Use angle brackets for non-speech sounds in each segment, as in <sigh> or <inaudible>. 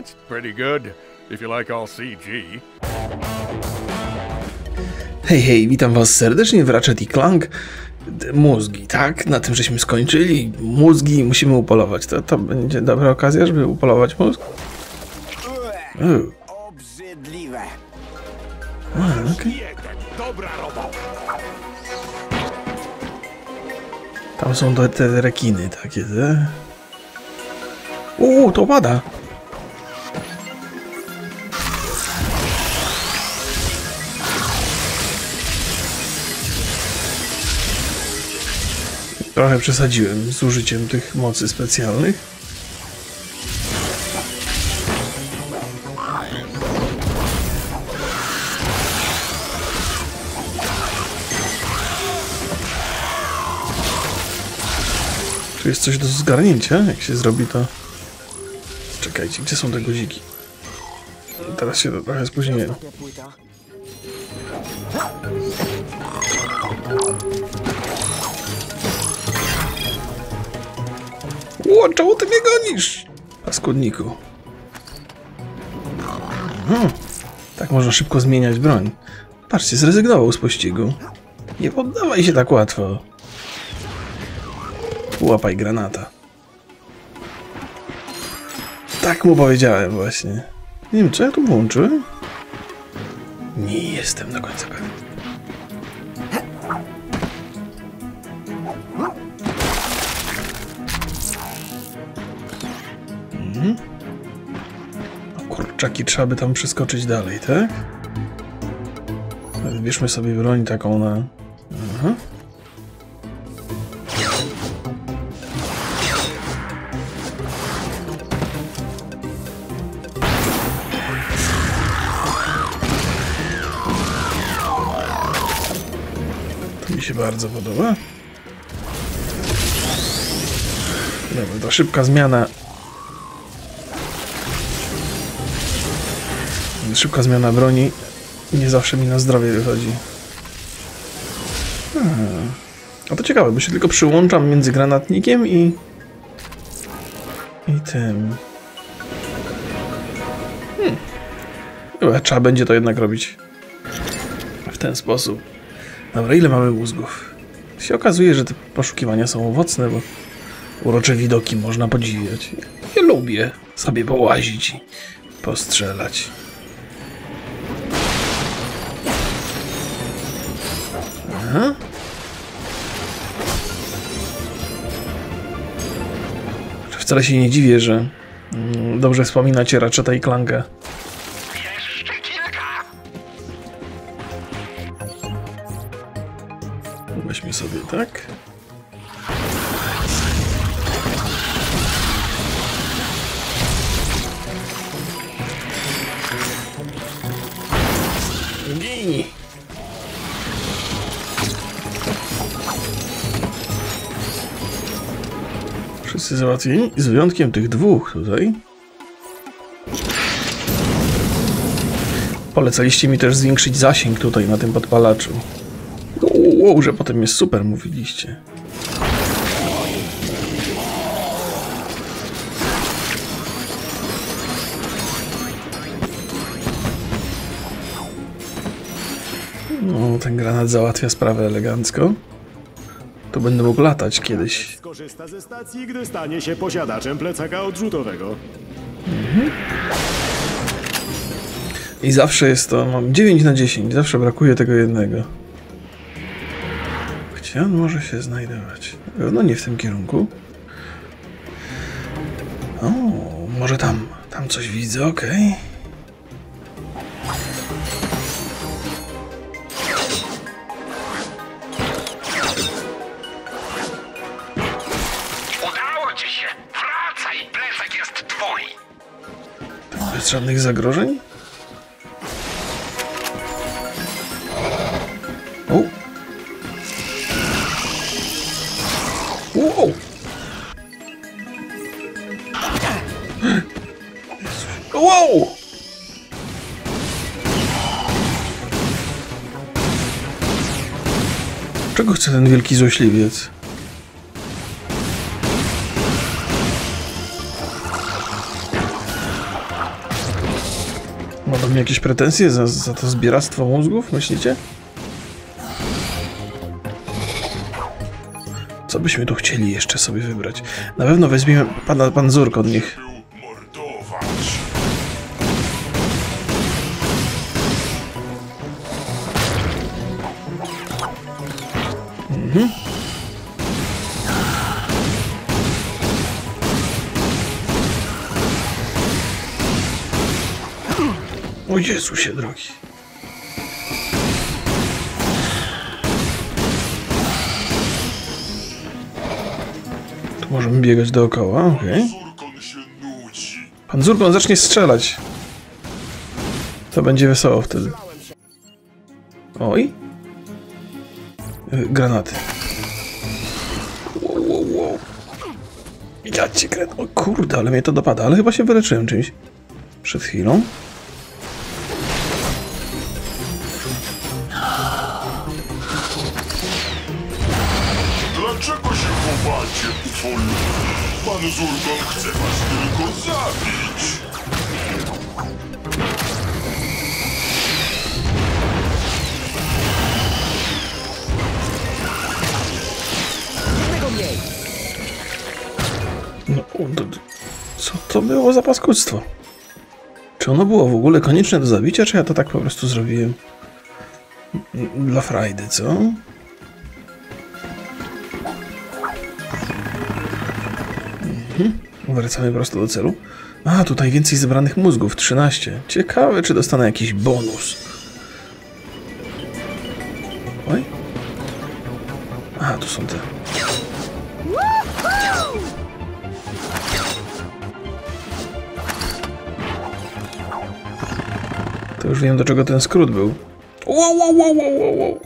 That's pretty good, if you like all CG. Hej, hej, witam was serdecznie w Ratchet i Clank. Mózgi, tak? Na tym żeśmy skończyli. Mózgi musimy upolować. To, to będzie dobra okazja, żeby upolować mózg? Uuu, Obrzydliwe. a, dobra robota. Tam są te, te rekiny takie, te. Uuu, to pada. Trochę przesadziłem z użyciem tych mocy specjalnych. Tu jest coś do zgarnięcia, jak się zrobi to. Czekajcie, gdzie są te guziki? Teraz się to trochę spóźniłem. Ło, czemu ty mnie gonisz? Paskudniku. Hmm. Tak można szybko zmieniać broń. Patrzcie, zrezygnował z pościgu. Nie poddawaj się tak łatwo. Łapaj granata. Tak mu powiedziałem właśnie. Nie wiem, czy ja tu włączyłem? Nie jestem do końca pewien. Kurczaki, trzeba by tam przeskoczyć dalej, tak? Wybierzmy sobie broń taką na... Aha. Mi się bardzo podoba. Dobra, to szybka zmiana Szybka zmiana broni nie zawsze mi na zdrowie wychodzi. Hmm. A to ciekawe, bo się tylko przyłączam między granatnikiem i... i tym... Hmm. Trzeba będzie to jednak robić w ten sposób. Dobra, ile mamy mózgów? Się okazuje, że te poszukiwania są owocne, bo urocze widoki można podziwiać. Ja lubię sobie połazić i postrzelać. Aha. Wcale się nie dziwię, że mm, dobrze wspominacie Ratcheta i Clankę. Załatwieni, z wyjątkiem tych dwóch tutaj. Polecaliście mi też zwiększyć zasięg tutaj na tym podpalaczu. Wow, że potem jest super, mówiliście. No, ten granat załatwia sprawę elegancko. Tu będę mógł latać kiedyś. Skorzysta ze stacji, gdy stanie się posiadaczem plecaka odrzutowego. I zawsze jest to, mam 9 na 10, zawsze brakuje tego jednego. Gdzie on może się znajdować? No nie w tym kierunku. O, może tam, tam coś widzę, okej. Udało zagrożeń? O! Wow! <gasps> Wow! Czego chce ten wielki złośliwiec? Mnie jakieś pretensje za, za to zbieractwo mózgów, myślicie? Co byśmy tu chcieli jeszcze sobie wybrać? Na pewno weźmiemy pana panzurk od nich. O Jezusie drogi. Tu możemy biegać dookoła, okej. Się nudzi. Pan Zurkon zacznie strzelać. To będzie wesoło wtedy. Oj. Y, Granaty. Wow, wow, wow. Ja cię. O kurde, ale mnie to dopada. Ale chyba się wyleczyłem czymś. Przed chwilą. Czy ono było w ogóle konieczne do zabicia, czy ja to tak po prostu zrobiłem? Dla frajdy, co? Mhm. Wracamy prosto do celu. A, tutaj więcej zebranych mózgów, 13. Ciekawe, czy dostanę jakiś bonus. Oj. A, tu są te. Już wiem, do czego ten skrót był. Wow, wow, wow, wow, wow.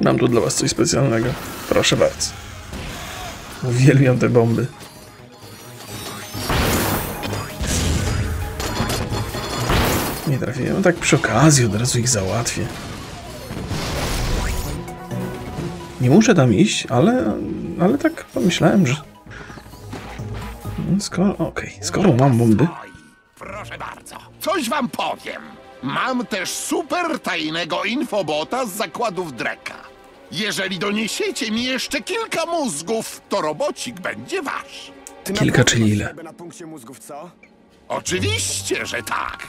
Mam tu dla was coś specjalnego. Proszę bardzo. Uwielbiam te bomby. Nie trafiłem. Tak przy okazji od razu ich załatwię. Nie muszę tam iść, ale, ale tak pomyślałem, że... Skoro, okej, skoro mam bomby... Proszę bardzo. Coś wam powiem. Mam też super tajnego infobota z zakładów Dreka. Jeżeli doniesiecie mi jeszcze kilka mózgów, to robocik będzie wasz. Ty Kilka, naprawdę czyli masz ile? na punkcie mózgów, co? Oczywiście, że tak.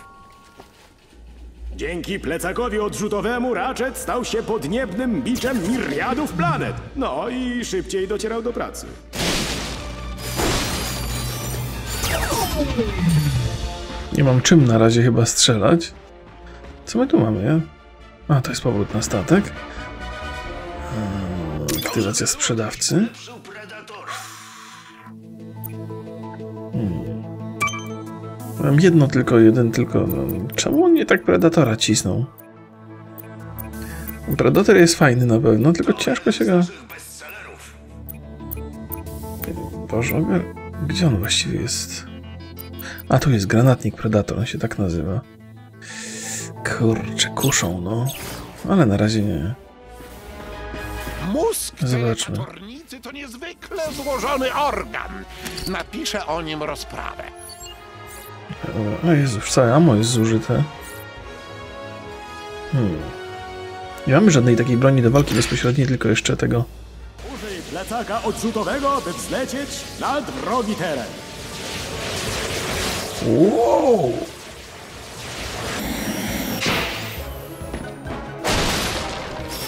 Dzięki plecakowi odrzutowemu Ratchet stał się podniebnym biczem miriadów planet. No i szybciej docierał do pracy. Nie mam czym na razie chyba strzelać. Co my tu mamy? A, to jest powrót na statek. Eee, Aktywacja sprzedawcy. Hmm. Mam jedno tylko, jeden tylko. No, czemu on nie tak Predatora cisnął? Predator jest fajny na pewno, tylko ciężko się go... Boże, gdzie on właściwie jest? A tu jest granatnik Predator, on się tak nazywa. Kurczę, kuszą, no. Ale na razie nie. Mózg Zobaczmy. to niezwykle złożony organ. Napiszę o nim rozprawę. Dobra. O Jezu, całe ammo jest zużyte. Hmm. Nie mamy żadnej takiej broni do walki bezpośredniej, tylko jeszcze tego. Użyj plecaka odrzutowego, by wzlecieć na drogi teren. Wow!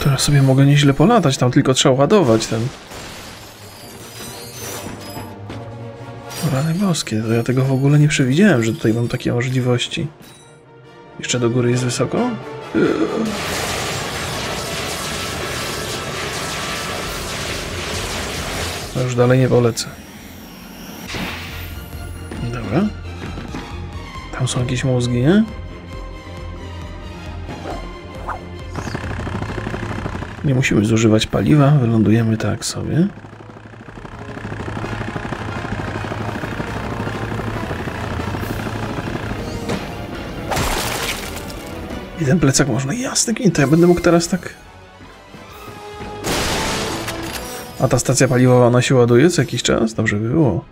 To ja sobie mogę nieźle polatać, tam tylko trzeba ładować ten. Rany boskie, to ja tego w ogóle nie przewidziałem, że tutaj mam takie możliwości. Jeszcze do góry jest wysoko? A już dalej nie polecę. Dobra. Tam są jakieś mózgi, nie? Nie musimy zużywać paliwa, wylądujemy tak sobie. I ten plecak można, jasne gwint, ja będę mógł teraz tak... A ta stacja paliwowa, ona się ładuje co jakiś czas? Dobrze by było.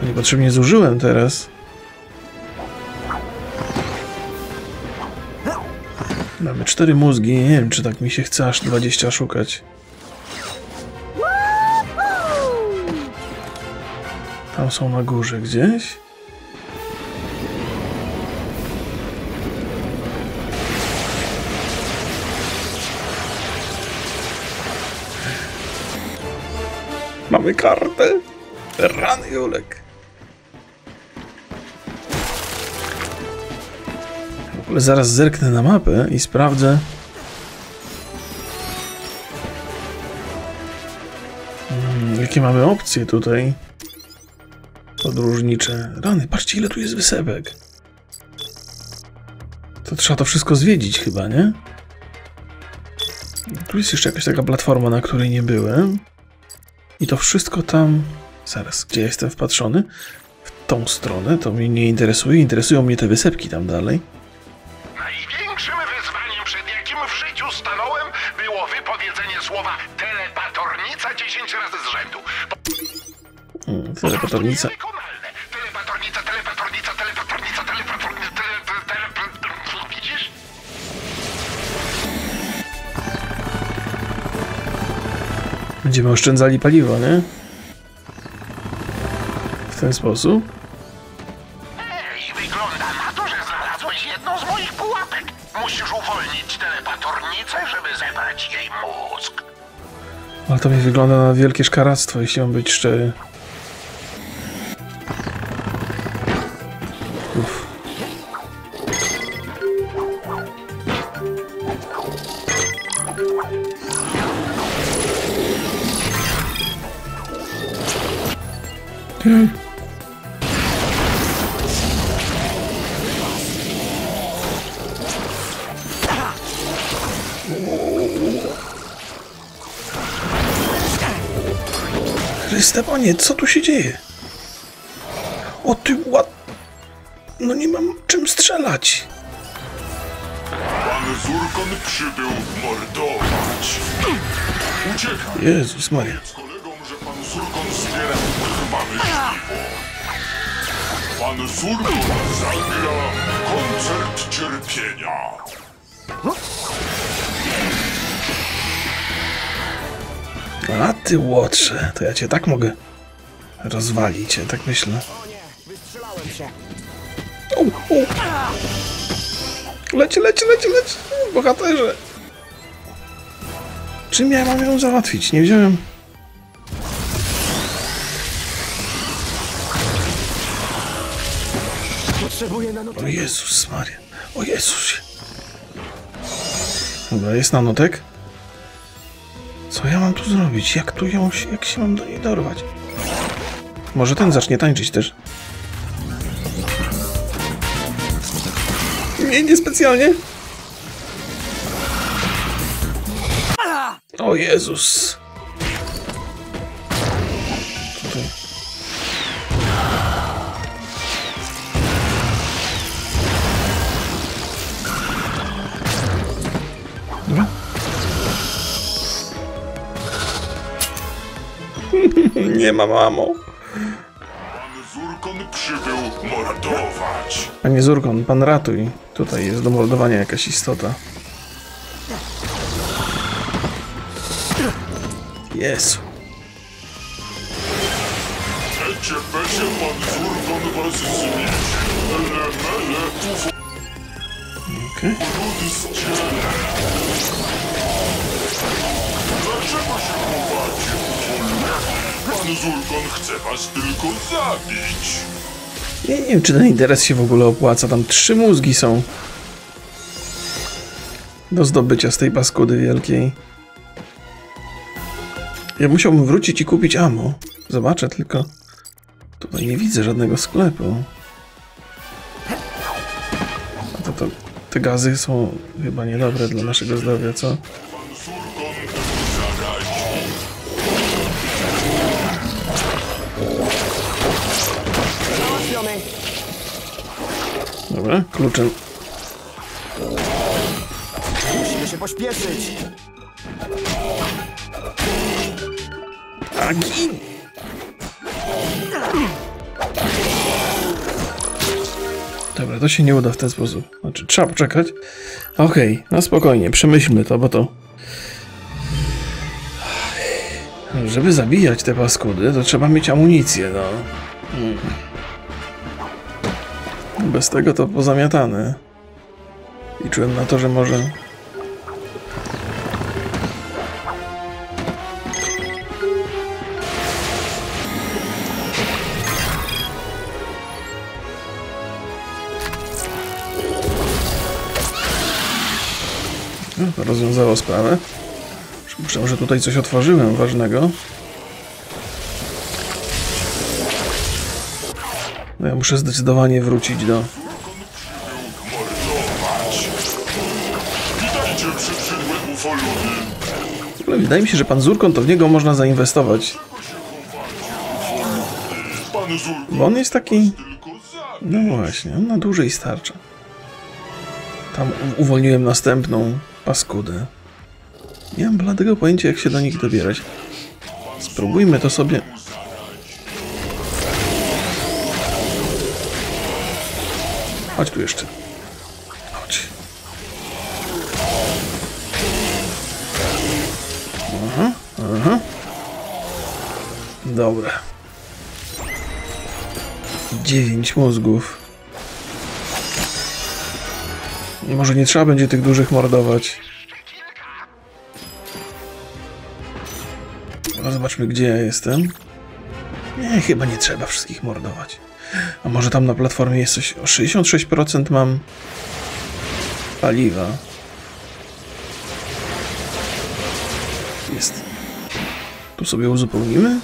To niepotrzebnie zużyłem teraz. Mamy cztery mózgi, nie wiem czy tak mi się chce aż 20 szukać. Tam są na górze gdzieś. Mamy kartę. Rany Julek. Zaraz zerknę na mapę i sprawdzę. Mm, jakie mamy opcje tutaj? Podróżnicze. Rany, patrzcie ile tu jest wysepek. To trzeba to wszystko zwiedzić chyba, nie? Tu jest jeszcze jakaś taka platforma, na której nie byłem. I to wszystko tam. Zaraz, gdzie jestem wpatrzony? W tą stronę, to mnie nie interesuje. Interesują mnie te wysepki tam dalej. Telepatornica. Telepatornica, telepatornica, telepatornica, telepatornica, tele, tele, tele, Widzisz? Będziemy oszczędzali paliwo, nie? W ten sposób. Ej, wygląda na to, że znalazłeś jedną z moich pułapek. Musisz uwolnić telepatornicę, żeby zebrać jej mózg. Ale to mi wygląda na wielkie szkaractwo, jeśli mam być szczery. Panie, co tu się dzieje? O ty ład... No nie mam czym strzelać. Pan Zurkon przybył mordować. Uciekaj Jezus Maria. z kolegą, że pan Zurkon zbiera żniwo. Pan Zurkon zagra koncert cierpienia. A ty łotrze, to ja cię tak mogę rozwalić, ja tak myślę. O, o. Leci, leci, leci, leci, bohaterze. Czym ja mam ją załatwić? Nie wziąłem... O Jezus Maria. O Jezusie. Dobra, jest nanotek. Co ja mam tu zrobić? Jak tu ją, jak się mam do niej dorwać? Może ten zacznie tańczyć też. Nie, niespecjalnie. O Jezus. Tutaj. <laughs> Nie ma mamo. Pan Zurkon przybył mordować. Panie Zurkon, pan ratuj. Tutaj jest do mordowania jakaś istota. Jezu. Pan was Okej. ciele. Dlaczego się ufoludy? Pan Zurkon chce was tylko zabić. Ja nie wiem, czy ten interes się w ogóle opłaca. Tam trzy mózgi są. Do zdobycia z tej paskudy wielkiej. Ja musiałbym wrócić i kupić ammo. Zobaczę tylko. Tutaj nie widzę żadnego sklepu. A to, to te gazy są chyba niedobre dla naszego zdrowia, co? Dobra, kluczem. Musimy się pośpieszyć. A gin! Dobra, to się nie uda w ten sposób. Znaczy, trzeba poczekać. Okej, no spokojnie, przemyślmy to, bo to... Żeby zabijać te paskudy, to trzeba mieć amunicję, no. Mm. Bez tego to pozamiatane. Liczyłem na to, że może... No, rozwiązało sprawę. Przypuszczam, że tutaj coś otworzyłem ważnego. No ja muszę zdecydowanie wrócić do... Ogóle wydaje mi się, że pan Zurkon to w niego można zainwestować. Bo on jest taki... No właśnie, on na dłużej starcza. Tam uwolniłem następną paskudę. Nie mam bladego pojęcia, jak się do nich dobierać. Spróbujmy to sobie... Chodź tu jeszcze. Chodź. Aha, aha. Dobra. Dziewięć mózgów. Może nie trzeba będzie tych dużych mordować. Zobaczmy, gdzie ja jestem. Nie, chyba nie trzeba wszystkich mordować. A może tam na platformie jest coś... O 66% mam paliwa. Jest. Tu sobie uzupełnimy?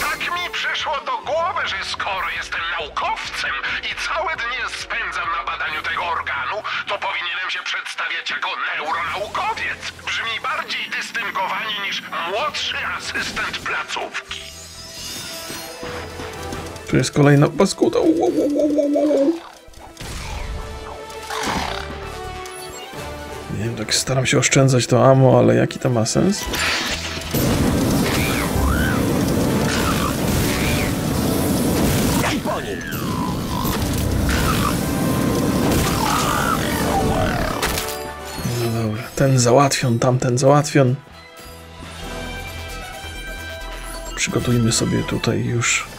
Tak mi przyszło do głowy, że skoro jestem naukowcem i całe dnie spędzam na badaniu tego organu, to powinienem się przedstawiać jako neuronaukowiec. Brzmi bardziej dystyngowanie niż młodszy asystent placówki. Jest kolejna paskuda. Nie wiem, tak staram się oszczędzać to ammo, ale jaki to ma sens? No dobra, ten załatwion, tamten załatwion. Przygotujmy sobie tutaj już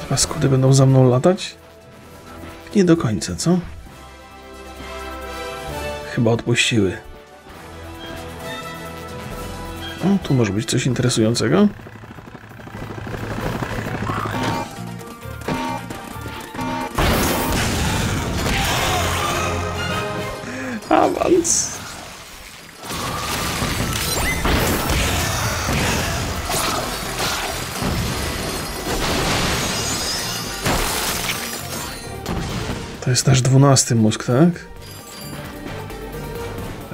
te paskudy będą za mną latać? Nie do końca, co? Chyba odpuściły. O, tu może być coś interesującego. Jest nasz dwunasty mózg, tak?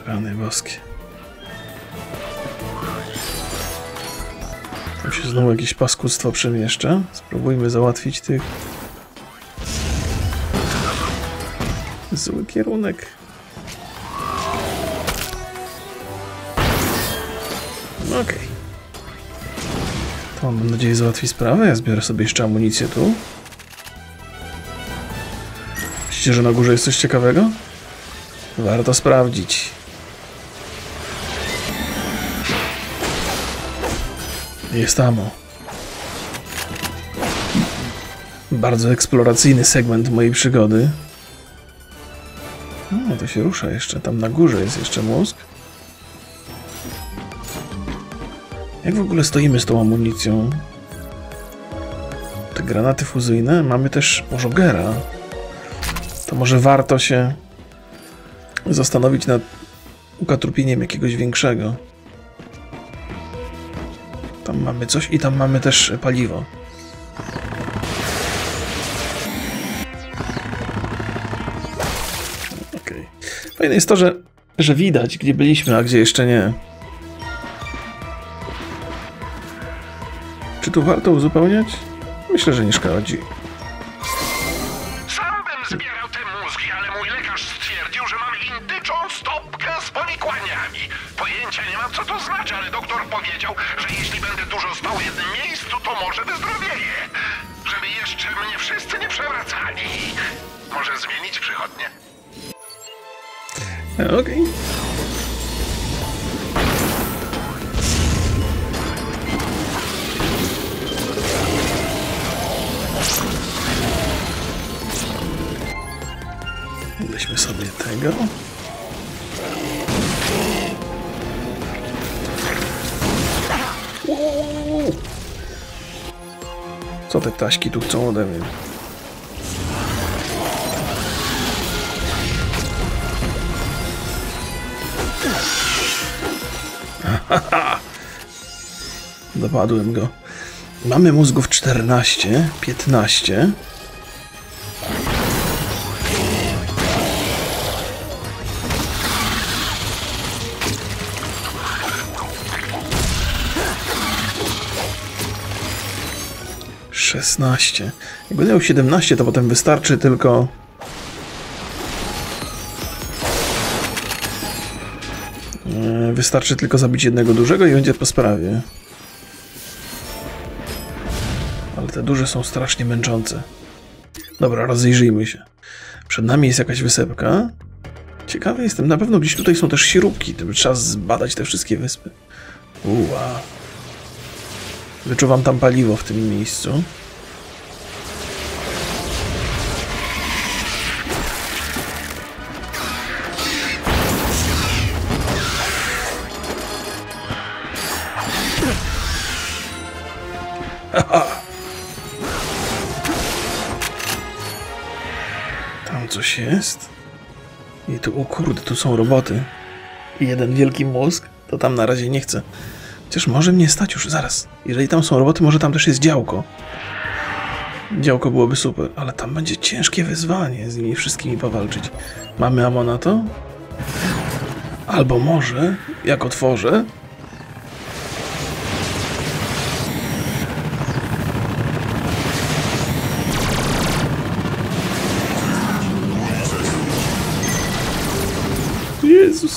Rany boskie. Tam się znowu jakieś paskudztwo przemieszcza. Spróbujmy załatwić tych. Zły kierunek. Okej. To mam nadzieję załatwi sprawę. Ja zbiorę sobie jeszcze amunicję tu. Myślicie, że na górze jest coś ciekawego? Warto sprawdzić. Jest amo. Bardzo eksploracyjny segment mojej przygody. No, to się rusza jeszcze. Tam na górze jest jeszcze mózg. Jak w ogóle stoimy z tą amunicją? Te granaty fuzyjne. Mamy też Możogera. To może warto się zastanowić nad ukatrupieniem jakiegoś większego. Tam mamy coś i tam mamy też paliwo. Okej. Fajne jest to, że, że widać, gdzie byliśmy, a gdzie jeszcze nie. Czy tu warto uzupełniać? Myślę, że nie szkodzi. Okej. Weźmy sobie tego. Co te ptaśki tu chcą ode mnie? <laughs> Dopadłem go. Mamy mózgów 14, 15. Szesnaście. Jak będę miał 17, to potem wystarczy tylko Wystarczy tylko zabić jednego dużego i będzie po sprawie. Ale te duże są strasznie męczące. Dobra, rozejrzyjmy się. Przed nami jest jakaś wysepka. Ciekawy jestem, na pewno gdzieś tutaj są też śrubki. To trzeba zbadać te wszystkie wyspy. Uła. Wyczuwam tam paliwo w tym miejscu. Tam coś jest. I tu, o kurde, tu są roboty. I jeden wielki mózg, to tam na razie nie chcę. Chociaż może mnie stać już, zaraz. Jeżeli tam są roboty, może tam też jest działko. Działko byłoby super, ale tam będzie ciężkie wyzwanie z nimi wszystkimi powalczyć. Mamy amo na to? Albo może, jak otworzę,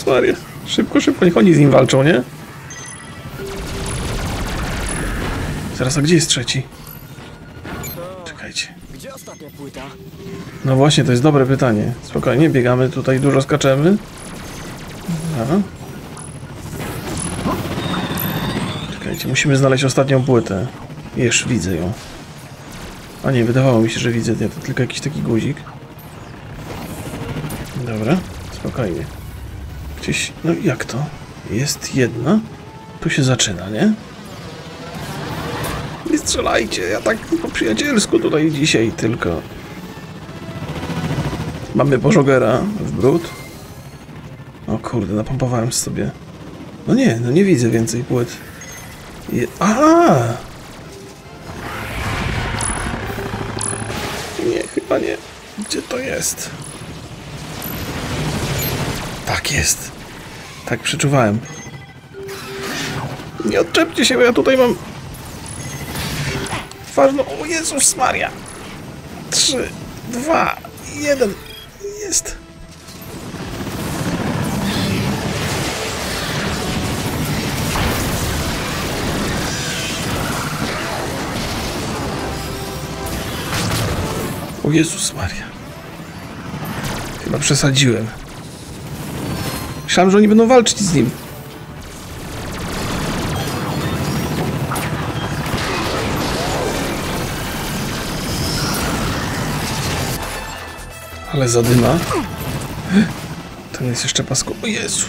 Maria. Szybko, szybko, niech oni z nim walczą, nie? Zaraz, a gdzie jest trzeci? Czekajcie. Gdzie ostatnia płyta? No właśnie, to jest dobre pytanie. Spokojnie, biegamy tutaj, dużo skaczemy. Dobra. Czekajcie, musimy znaleźć ostatnią płytę. Już widzę ją. A nie, wydawało mi się, że widzę. Nie, to tylko jakiś taki guzik. Dobra, spokojnie. Gdzieś, no jak to? Jest jedna. Tu się zaczyna, nie? Nie strzelajcie, ja tak po przyjacielsku tutaj dzisiaj tylko. Mamy pożogera w brud. O kurde, napompowałem sobie. No nie, no nie widzę więcej płyt. Je... Nie, chyba nie. Gdzie to jest? Tak jest. Tak przeczuwałem. Nie odczepcie się, bo ja tutaj mam... Ważną... O Jezus Maria! Trzy, dwa, jeden. Jest. O Jezus Maria. Chyba przesadziłem. Myślałem, że oni będą walczyć z nim. Ale zadyma. Ten jest jeszcze pasku. O Jezu.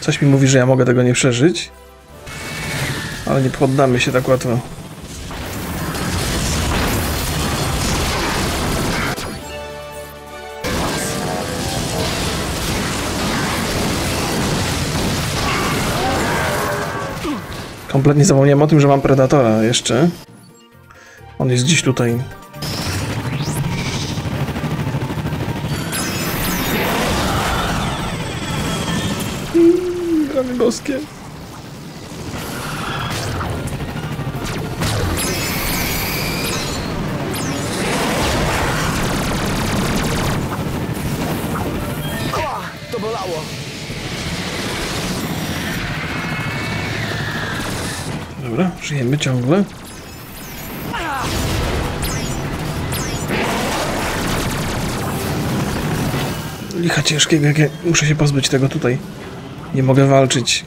Coś mi mówi, że ja mogę tego nie przeżyć. Ale nie poddamy się tak łatwo. Kompletnie zapomniałem o tym, że mam Predatora jeszcze. On jest gdzieś tutaj. Rany boskie. Żyjemy ciągle. Licha ciężkiego, jak ja muszę się pozbyć tego tutaj. Nie mogę walczyć.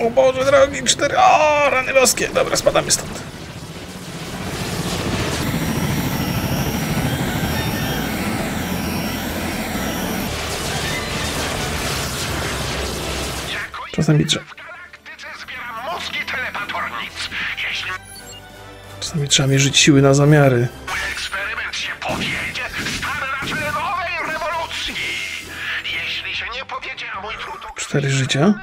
O Boże drogi, cztery... O, rany boskie. Dobra, spadamy stąd. Czasami trzeba... Czasami trzeba mierzyć siły na zamiary. mój eksperyment się powiedzie, stanę na czele nowej rewolucji. Jeśli się nie powiedzie, a mój trud Cztery życia.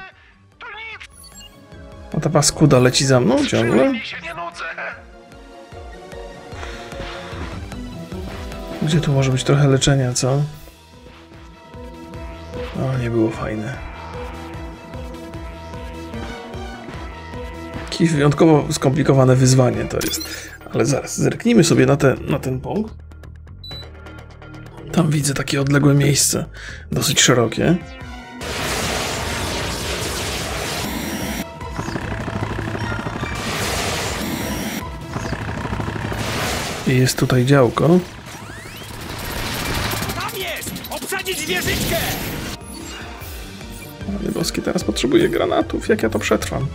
A ta paskuda leci za mną ciągle. Gdzie tu może być trochę leczenia, co? O, nie było fajne. Jakieś wyjątkowo skomplikowane wyzwanie to jest. Ale zaraz, zerknijmy sobie na, te, na ten punkt. Tam widzę takie odległe miejsce, dosyć szerokie. I jest tutaj działko. Tam jest! Obsadzić wieżyczkę! Panie boskie, teraz potrzebuję granatów. Jak ja to przetrwam?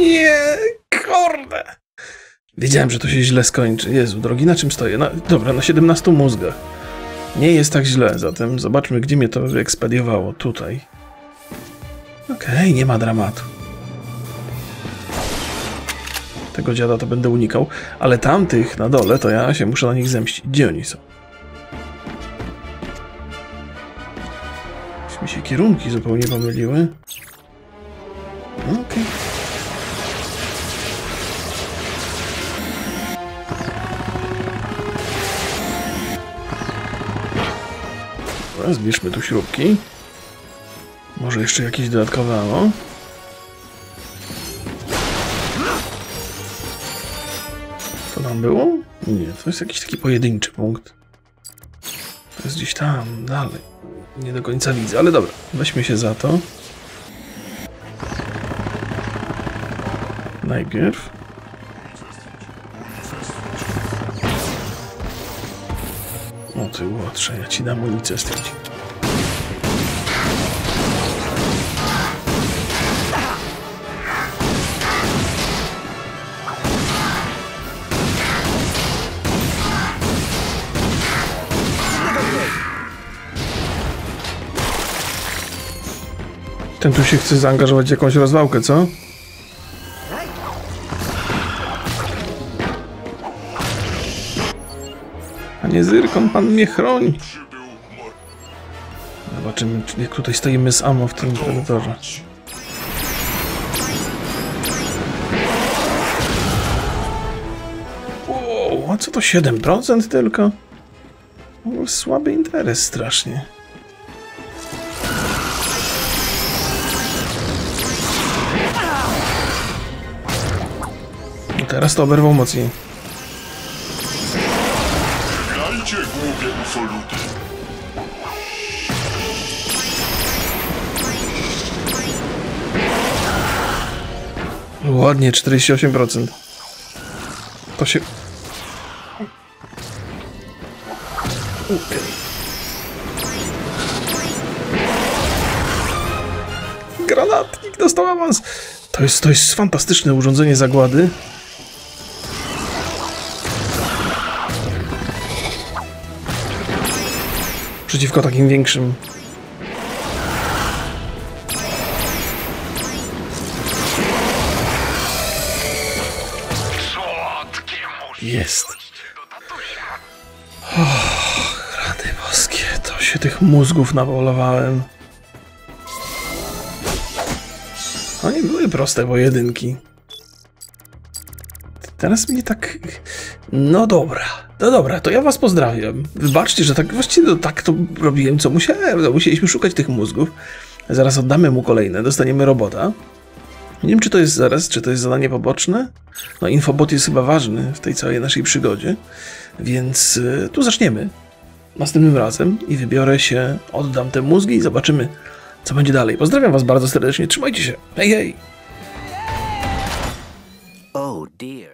Nie, kurde. Wiedziałem, że to się źle skończy. Jezu, drogi, na czym stoję? Na, dobra, na 17 mózgach. Nie jest tak źle, zatem zobaczmy, gdzie mnie to wyekspediowało. Tutaj. Okej, nie ma dramatu. Tego dziada to będę unikał, ale tamtych na dole to ja się muszę na nich zemścić. Gdzie oni są? Już mi się kierunki zupełnie pomyliły. Okej. Dobra, zbierzmy tu śrubki. Może jeszcze jakieś dodatkowe ammo. Co tam było? Nie, to jest jakiś taki pojedynczy punkt. To jest gdzieś tam, dalej. Nie do końca widzę, ale dobra, weźmy się za to. Najpierw. O ty łotrze, ja ci dam unicestwić. Ten tu się chce zaangażować w jakąś rozwałkę, co? Panie Zyrkon, pan mnie chroni. Zobaczymy, czy- jak tutaj stoimy z ammo w tym predatorze. Wow, a co to 7% tylko? Słaby interes strasznie. Teraz to oberwał mocniej. Dajcie głupie ufoluty. Ładnie, 48%. To się... Granatnik dostał awans. To jest, to jest fantastyczne urządzenie zagłady. Przeciwko takim większym. Jest. tatusia. Rady boskie, to się tych mózgów nawolowałem. No nie były proste pojedynki. Teraz mnie tak... No dobra, no dobra, to ja was pozdrawiam. Wybaczcie, że tak właściwie no, tak to robiłem, co musiałem. No, musieliśmy szukać tych mózgów. Zaraz oddamy mu kolejne, dostaniemy robota. Nie wiem, czy to jest zaraz, czy to jest zadanie poboczne. No, infobot jest chyba ważny w tej całej naszej przygodzie, więc y, tu zaczniemy następnym razem i wybiorę się, oddam te mózgi i zobaczymy, co będzie dalej. Pozdrawiam was bardzo serdecznie, trzymajcie się. Hej, hej! Oh dear.